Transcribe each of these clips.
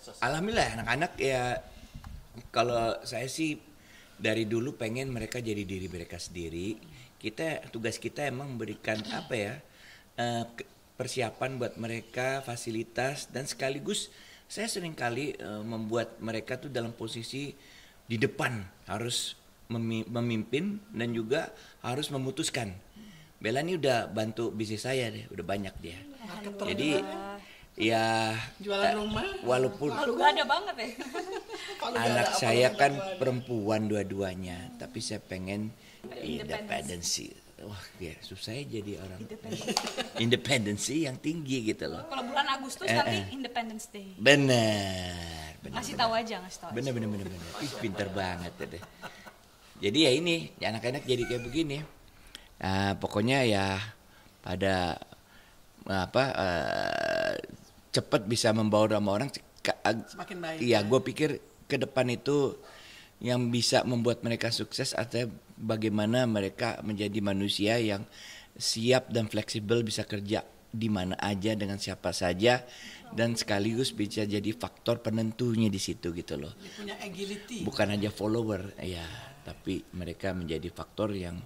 sosial? Alhamdulillah anak-anak ya kalau saya sih dari dulu pengen mereka jadi diri mereka sendiri. Kita tugas kita emang memberikan apa ya eh, persiapan buat mereka, fasilitas dan sekaligus saya sering kali eh, membuat mereka tuh dalam posisi di depan harus memi- memimpin dan juga harus memutuskan. Bella ini udah bantu bisnis saya deh, udah banyak dia. Jadi ya Jualan eh, rumah? walaupun Gak ada banget ya. anak saya kan perempuan dua-duanya, tapi saya pengen independensi. Wah, ya susah ya jadi orang independensi yang tinggi gitu loh. Kalau bulan Agustus Eh, nanti eh. Independence Day. Benar, benar. Ngasih tahu aja, ngasih tahu. Benar, benar, benar, benar. Ih, pinter banget ya deh. Jadi ya ini, anak-anak jadi kayak begini. Nah, pokoknya ya pada apa eh, cepat bisa membawa nama orang. Semakin baik, Iya, ya. gue pikir ke depan itu yang bisa membuat mereka sukses atau bagaimana mereka menjadi manusia yang siap dan fleksibel bisa kerja di mana aja dengan siapa saja dan sekaligus bisa jadi faktor penentunya di situ gitu loh Dia punya agility. bukan aja follower ya tapi mereka menjadi faktor yang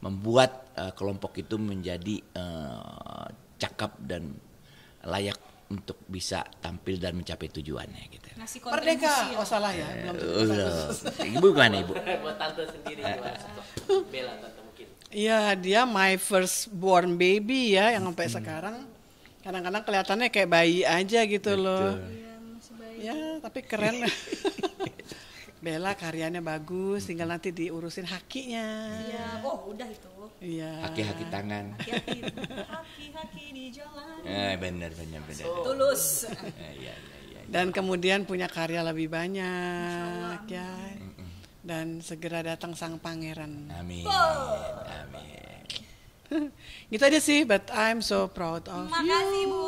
membuat eh, kelompok itu menjadi eh, cakap dan layak untuk bisa tampil dan mencapai tujuannya gitu. Merdeka. kontribusi. Oh salah ya, belum Uh, ibu gimana ibu? Buat tante sendiri Bella tante mungkin. Iya, dia my first born baby ya yang sampai sekarang kadang-kadang kelihatannya kayak bayi aja gitu loh. Ya, tapi keren. Bella karyanya bagus, tinggal nanti diurusin hakinya. Iya, oh udah itu. Iya. Haki-haki tangan. Haki-haki di jalan. Eh, benar benar benar. Tulus. Eh, Iya iya iya. Dan kemudian punya karya lebih banyak ya. Dan segera datang sang pangeran. Amin. Amin. gitu aja sih, but I'm so proud of you. Makasih Bu.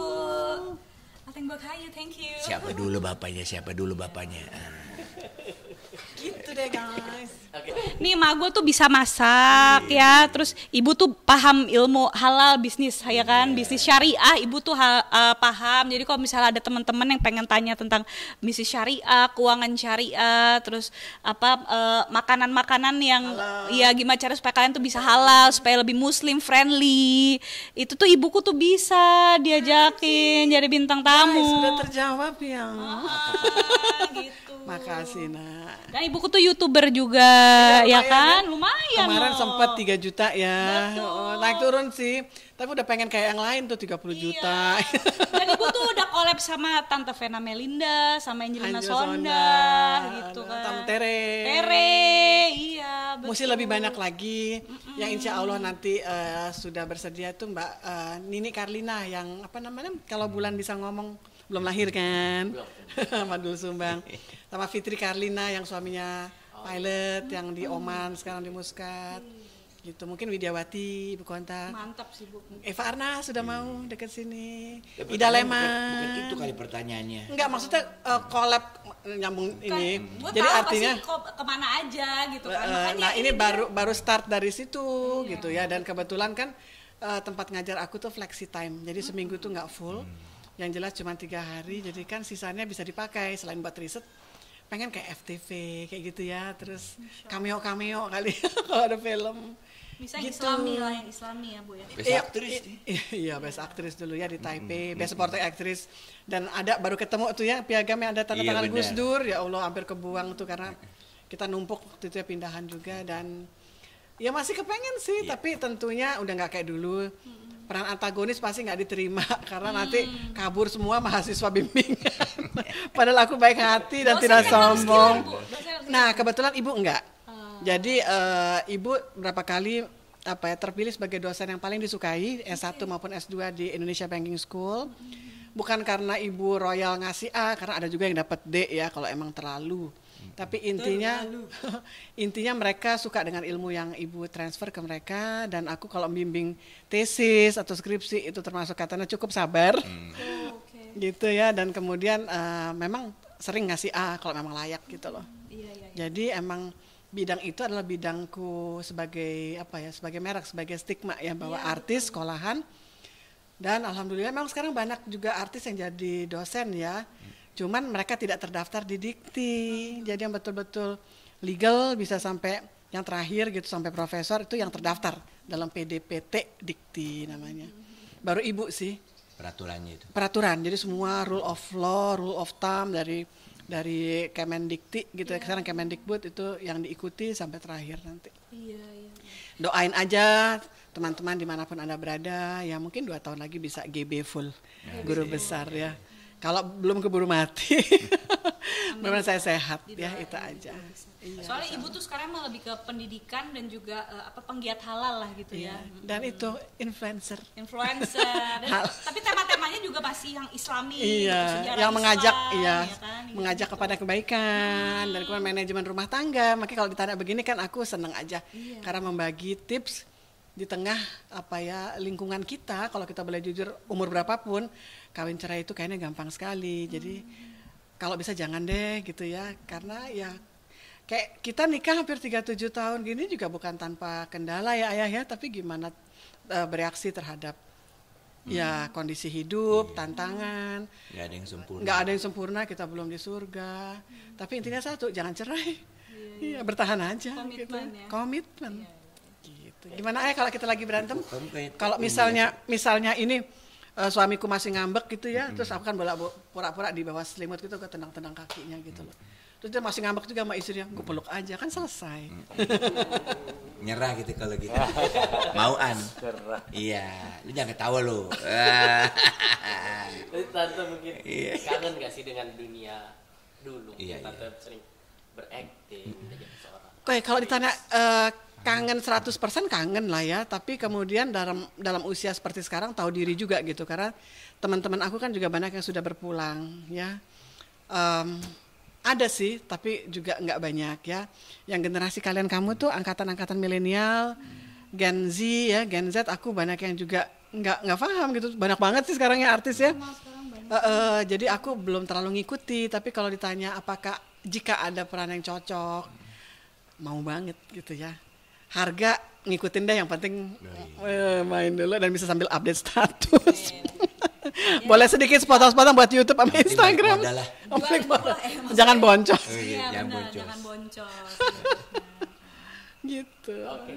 Nothing but kayu, thank you. Siapa dulu bapaknya? Siapa dulu bapaknya? Gitu deh guys. Nih emak gue tuh bisa masak ya, terus ibu tuh paham ilmu halal bisnis ya kan, bisnis syariah ibu tuh ha- eh, paham. Jadi kalau misalnya ada teman-teman yang pengen tanya tentang bisnis syariah, keuangan syariah, terus apa eh, makanan-makanan yang ya gimana cara supaya kalian tuh bisa halal, supaya lebih muslim friendly, itu tuh ibuku tuh bisa diajakin jadi bintang Guys, tamu. sudah terjawab ya. Ah, gitu. Makasih nak. Dan ibuku tuh youtuber juga, ya lumayan kan? ya. Lumayan. Kemarin loh. sempat 3 juta ya. Oh, naik turun sih. Tapi udah pengen kayak yang lain tuh 30 juta. Iya. Dan ibu tuh udah collab sama Tante Vena Melinda, sama Angelina Angel Sonda, Sonda, gitu kan. Tamu Tere. Tere, iya. Betul. Mesti lebih banyak lagi yang insya Allah nanti eh, sudah bersedia tuh Mbak eh, Nini Karlina yang apa namanya kalau bulan bisa ngomong belum lahir kan? Sama Dul Sumbang. Sama Fitri Karlina yang suaminya pilot yang di Oman sekarang di Muscat. Gitu. Mungkin Widiawati ibu kontak Mantap sih bu. Eva Arna sudah mau deket sini. Ya, Ida Bukan, bukan itu kali pertanyaannya. enggak maksudnya eh, collab nyambung ini. Gue jadi tahu artinya pasti ke- ke mana aja gitu kan. Makanya nah ini dia- baru baru start dari situ gitu ya. Dan kebetulan kan eh, tempat ngajar aku tuh flexi time. Jadi seminggu tuh nggak full yang jelas cuma tiga hari jadi kan sisanya bisa dipakai. Selain buat riset pengen kayak FTV kayak gitu ya. Terus cameo cameo kali kalau ada film. Bisa yang gitu. islami lah yang islami ya bu ya. Best Iya, aktris Iya, best aktris dulu ya di Taipei, best supporting actress. Dan ada baru ketemu tuh ya piagam yang ada tanda Iya, tangan. Gus Dur. Ya Allah hampir kebuang tuh karena kita numpuk waktu itu ya pindahan juga. Dan ya masih kepengen sih, Iya. tapi tentunya udah nggak kayak dulu. Peran antagonis pasti nggak diterima karena nanti kabur semua mahasiswa bimbingan. Padahal aku baik hati dan Dosen tidak sombong. Nah, kebetulan ibu enggak. Jadi eh, ibu berapa kali apa ya terpilih sebagai dosen yang paling disukai S1 maupun S2 di Indonesia Banking School. Bukan karena ibu royal ngasih A, karena ada juga yang dapat D ya kalau emang terlalu. Tapi intinya intinya mereka suka dengan ilmu yang ibu transfer ke mereka dan aku kalau membimbing tesis atau skripsi itu termasuk katanya cukup sabar. Oh, Oke. Gitu ya dan kemudian eh, memang sering ngasih A kalau memang layak gitu loh. Iya iya. Jadi emang bidang itu adalah bidangku sebagai apa ya, sebagai merek, sebagai stigma ya bahwa artis sekolahan dan alhamdulillah memang sekarang banyak juga artis yang jadi dosen ya. Cuman mereka tidak terdaftar di Dikti. Jadi yang betul-betul legal bisa sampai yang terakhir gitu sampai profesor itu yang terdaftar dalam PDPT Dikti namanya. Baru ibu sih peraturannya itu. peraturan. Jadi semua rule of law, rule of thumb dari dari Kemendikti gitu ya. Sekarang Kemendikbud itu yang diikuti sampai terakhir nanti. Iya, iya. Doain aja teman-teman di mana pun anda berada, ya mungkin dua tahun lagi bisa GB full guru besar ya. Kalau belum keburu mati, memang saya sehat ya itu aja. Iya. Soalnya ibu tuh sekarang emang lebih ke pendidikan dan juga eh, apa penggiat halal lah gitu Iya. ya. Dan itu influencer. Influencer. Dan- tapi tema-temanya juga masih yang Islami, gitu, Iya, sejarah yang mengajak, Islam, iya, ya kan, gitu. mengajak kepada kebaikan dan kemudian manajemen rumah tangga. Makanya kalau ditanya begini kan aku seneng aja Iya. karena membagi tips di tengah apa ya lingkungan kita. Kalau kita boleh jujur umur berapapun kawin cerai itu kayaknya gampang sekali. Jadi kalau bisa jangan deh gitu ya, karena ya kayak kita nikah hampir 37 tahun gini juga bukan tanpa kendala ya ayah ya, tapi gimana eh, bereaksi terhadap ya kondisi hidup, tantangan. Nggak ada yang sempurna. nggak ada yang sempurna kita belum di surga. Tapi intinya satu jangan cerai. Iya bertahan aja Komitmen gitu. ya. komitmen gitu. Gimana ya kalau kita lagi berantem? Kalau misalnya misalnya ini eh, suamiku masih ngambek gitu ya Hmm. terus aku kan bola pura-pura di bawah selimut gitu ke tendang-tendang kakinya gitu loh terus dia masih ngambek juga sama istrinya gue peluk aja kan selesai Hmm. nyerah gitu kalau gitu. Mauan. Iya, lu jangan ketawa lu. Tante mungkin Iya. kangen gak sih dengan dunia dulu? Iya, tante sering berakting jadi seorang. Oke, kalau ditanya eh, kangen 100% kangen lah ya, tapi kemudian dalam dalam usia seperti sekarang tahu diri juga gitu karena teman-teman aku kan juga banyak yang sudah berpulang ya. Em, ada sih, tapi juga nggak banyak ya. Yang generasi kalian kamu tuh angkatan-angkatan milenial, Gen Z ya, Gen Z aku banyak yang juga nggak nggak paham gitu. Banyak banget sih sekarang ya artis ya. Eh, eh, jadi aku belum terlalu ngikuti, tapi kalau ditanya apakah jika ada peran yang cocok, mau banget gitu ya. Harga ngikutin deh yang penting eh, main dulu dan bisa sambil update status. Boleh sedikit sepotong-sepotong buat YouTube sama Instagram. Oh. Eh, Jangan boncos Oh, iya, Iya, jangan benar, boncos. jangan boncos. gitu. Oke.